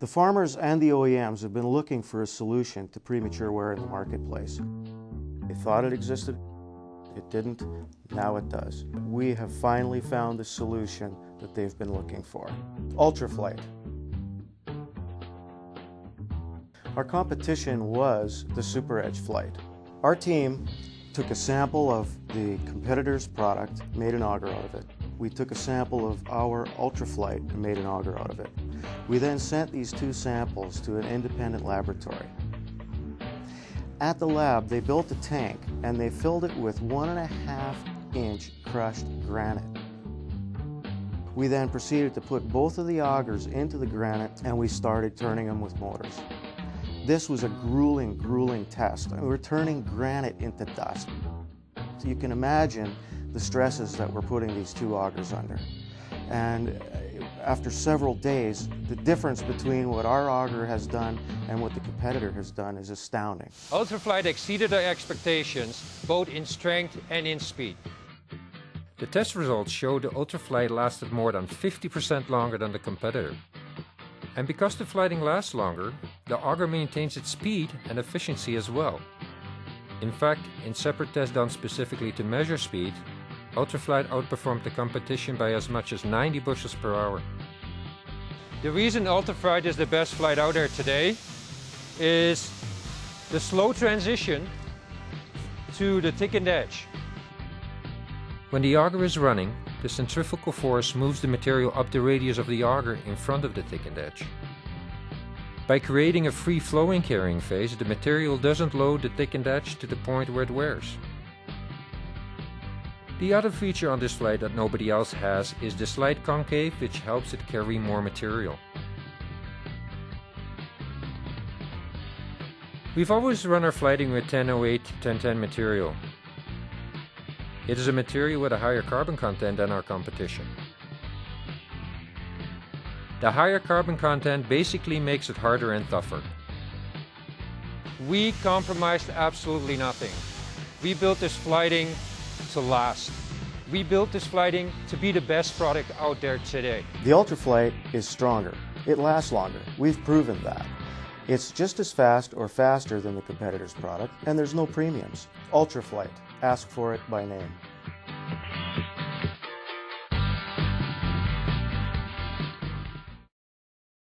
The farmers and the OEMs have been looking for a solution to premature wear in the marketplace. They thought it existed, it didn't, now it does. We have finally found the solution that they've been looking for. UltraFlyte. Our competition was the Super Edge Flight. Our team took a sample of the competitor's product, made an auger out of it. We took a sample of our UltraFlyte and made an auger out of it. We then sent these two samples to an independent laboratory. At the lab, they built a tank and they filled it with one and a half inch crushed granite. We then proceeded to put both of the augers into the granite and we started turning them with motors. This was a grueling, grueling test. We were turning granite into dust. So you can imagine the stresses that we're putting these two augers under. And uh, after several days, the difference between what our auger has done and what the competitor has done is astounding. UltraFlyte exceeded our expectations, both in strength and in speed. The test results show the UltraFlyte lasted more than 50% longer than the competitor. And because the flighting lasts longer, the auger maintains its speed and efficiency as well. In fact, in separate tests done specifically to measure speed, UltraFlyte outperformed the competition by as much as 90 bushels per hour. The reason UltraFlyte is the best flight out there today is the slow transition to the thickened edge. When the auger is running, the centrifugal force moves the material up the radius of the auger in front of the thickened edge. By creating a free-flowing carrying phase, the material doesn't load the thickened edge to the point where it wears. The other feature on this flight that nobody else has is the slight concave which helps it carry more material. We've always run our flighting with 1008 1010 material. It is a material with a higher carbon content than our competition. The higher carbon content basically makes it harder and tougher. We compromised absolutely nothing. We built this flighting to last. We built this flighting to be the best product out there today. The UltraFlyte is stronger. It lasts longer. We've proven that. It's just as fast or faster than the competitor's product, and there's no premiums. UltraFlyte. Ask for it by name.